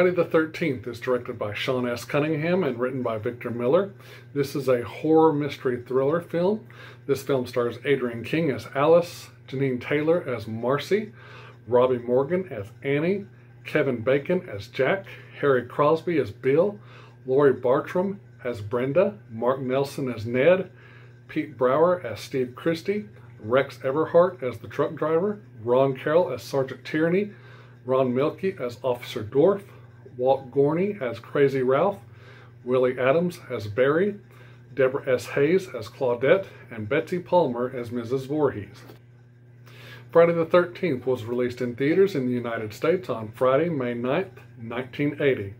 Friday the 13th is directed by Sean S. Cunningham and written by Victor Miller. This is a horror mystery thriller film. This film stars Adrienne King as Alice, Jeannine Taylor as Marcy, Robbie Morgan as Annie, Kevin Bacon as Jack, Harry Crosby as Bill, Laurie Bartram as Brenda, Mark Nelson as Ned, Pete Brouwer as Steve Christy, Rex Everhart as the truck driver, Ron Carroll as Sergeant Tierney, Ron Millkie as Officer Dorf, Walt Gorney as Crazy Ralph, Willie Adams as Barry, Deborah S. Hayes as Claudette, and Betsy Palmer as Mrs. Voorhees. Friday the 13th was released in theaters in the United States on Friday, May 9th, 1980.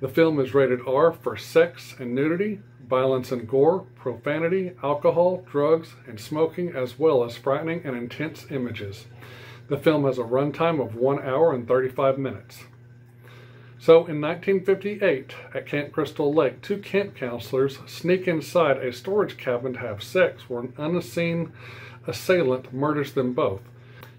The film is rated R for sex and nudity, violence and gore, profanity, alcohol, drugs, and smoking, as well as frightening and intense images. The film has a runtime of 1 hour and 35 minutes. So in 1958, at Camp Crystal Lake, two camp counselors sneak inside a storage cabin to have sex where an unseen assailant murders them both.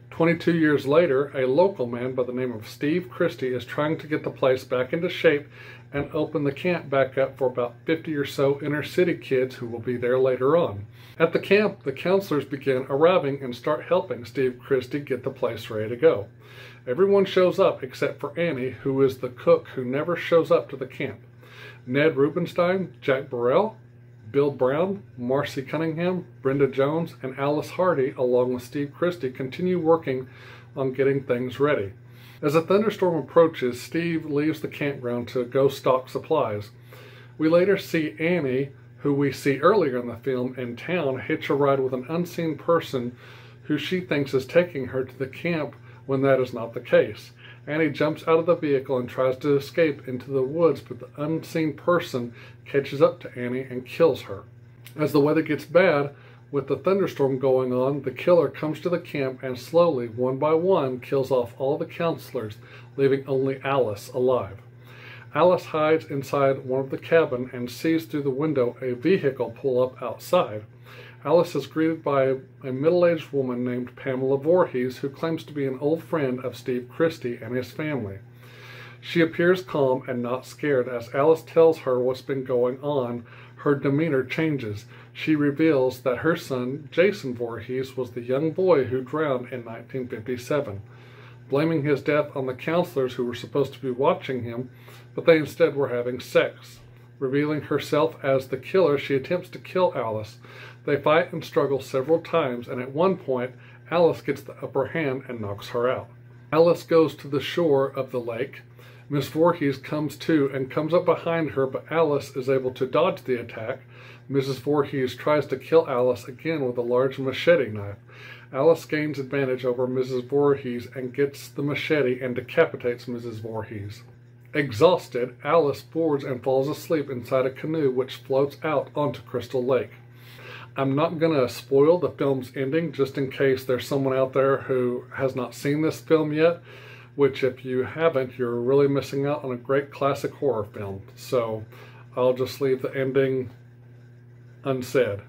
22 years later, a local man by the name of Steve Christy is trying to get the place back into shape and open the camp back up for about 50 or so inner city kids who will be there later on. At the camp, the counselors begin arriving and start helping Steve Christy get the place ready to go. Everyone shows up except for Annie, who is the cook who never shows up to the camp. Ned Rubenstein, Jack Burrell, Bill Brown, Marcy Cunningham, Brenda Jones, and Alice Hardy, along with Steve Christy, continue working on getting things ready. As a thunderstorm approaches, Steve leaves the campground to go stock supplies. We later see Annie, who we see earlier in the film, in town hitch a ride with an unseen person who she thinks is taking her to the camp when that is not the case. Annie jumps out of the vehicle and tries to escape into the woods, but the unseen person catches up to Annie and kills her. As the weather gets bad, with the thunderstorm going on, the killer comes to the camp and slowly, one by one, kills off all the counselors, leaving only Alice alive. Alice hides inside one of the cabin and sees through the window a vehicle pull up outside. Alice is greeted by a middle-aged woman named Pamela Voorhees who claims to be an old friend of Steve Christy and his family. She appears calm and not scared as Alice tells her what's been going on. Her demeanor changes. She reveals that her son, Jason Voorhees, was the young boy who drowned in 1957, blaming his death on the counselors who were supposed to be watching him, but they instead were having sex. Revealing herself as the killer, she attempts to kill Alice. They fight and struggle several times, and at one point, Alice gets the upper hand and knocks her out. Alice goes to the shore of the lake. Miss Voorhees comes to and comes up behind her, but Alice is able to dodge the attack. Mrs. Voorhees tries to kill Alice again with a large machete knife. Alice gains advantage over Mrs. Voorhees and gets the machete and decapitates Mrs. Voorhees. Exhausted, Alice boards and falls asleep inside a canoe which floats out onto Crystal Lake. I'm not going to spoil the film's ending just in case there's someone out there who has not seen this film yet, which if you haven't, you're really missing out on a great classic horror film. So I'll just leave the ending unsaid.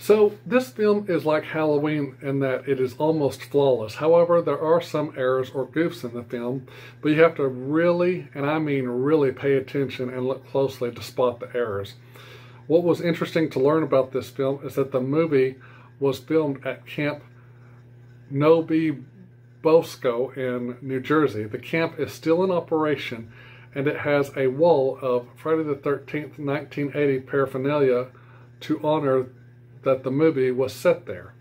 So this film is like Halloween in that it is almost flawless. However, there are some errors or goofs in the film, but you have to really, and I mean really pay attention and look closely to spot the errors. What was interesting to learn about this film is that the movie was filmed at Camp Novi Bosco in New Jersey. The camp is still in operation and it has a wall of Friday the 13th, 1980 paraphernalia to honor that the movie was set there.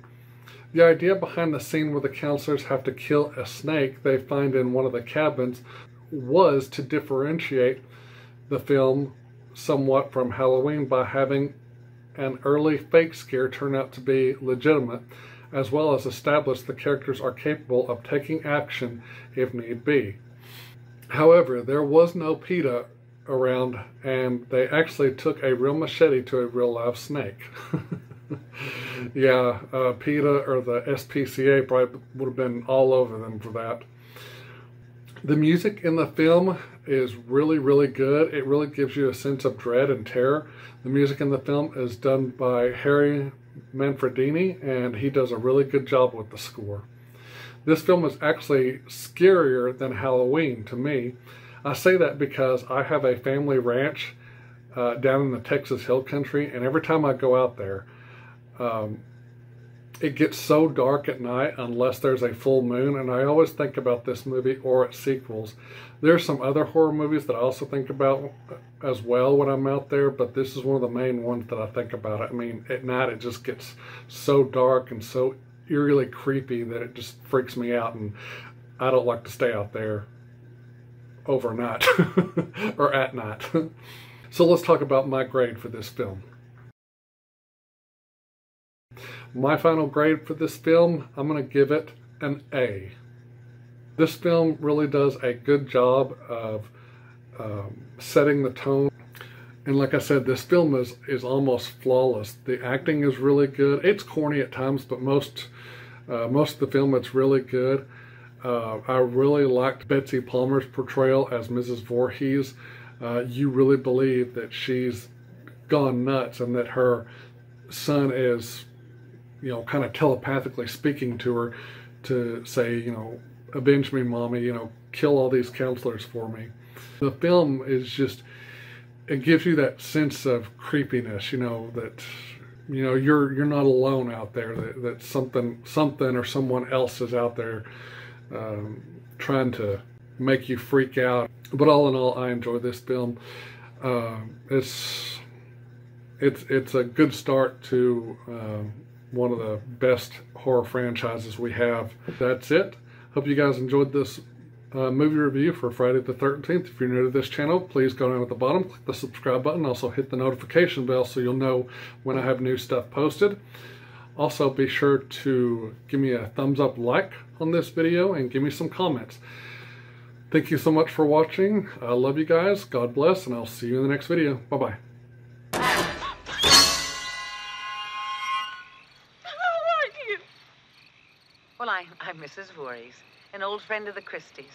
The idea behind the scene where the counselors have to kill a snake they find in one of the cabins was to differentiate the film somewhat from Halloween by having an early fake scare turn out to be legitimate, as well as establish the characters are capable of taking action if need be. However, there was no PETA around, and they actually took a real machete to a real live snake. yeah, uh, PETA or the SPCA probably would have been all over them for that. The music in the film is really, really good. It really gives you a sense of dread and terror. The music in the film is done by Harry Manfredini, and he does a really good job with the score. This film is actually scarier than Halloween to me. I say that because I have a family ranch uh, down in the Texas Hill Country, and every time I go out there, um, it gets so dark at night unless there's a full moon and i always think about this movie or its sequels. There's some other horror movies that i also think about as well when i'm out there but this is one of the main ones that i think about i mean at night it just gets so dark and so eerily creepy that it just freaks me out and i don't like to stay out there overnight or at night. So let's talk about my grade for this film my final grade for this film, I'm going to give it an A. This film really does a good job of um, setting the tone. And like I said, this film is, is almost flawless. The acting is really good. It's corny at times, but most uh, most of the film it's really good. Uh, I really liked Betsy Palmer's portrayal as Mrs. Voorhees. Uh, you really believe that she's gone nuts and that her son is you know, kind of telepathically speaking to her to say, you know, avenge me, mommy, you know, kill all these counselors for me. The film is just, it gives you that sense of creepiness, you know, that, you know, you're, you're not alone out there, that, that something, something or someone else is out there um, trying to make you freak out. But all in all, I enjoy this film. Uh, it's, it's, it's a good start to, um, one of the best horror franchises we have. That's it. Hope you guys enjoyed this uh, movie review for Friday the 13th. If you're new to this channel, please go down at the bottom, click the subscribe button, also hit the notification bell so you'll know when I have new stuff posted. Also, be sure to give me a thumbs up like on this video and give me some comments. Thank you so much for watching. I love you guys. God bless, and I'll see you in the next video. Bye-bye. Well, I, I'm Mrs. Voorhees, an old friend of the Christies.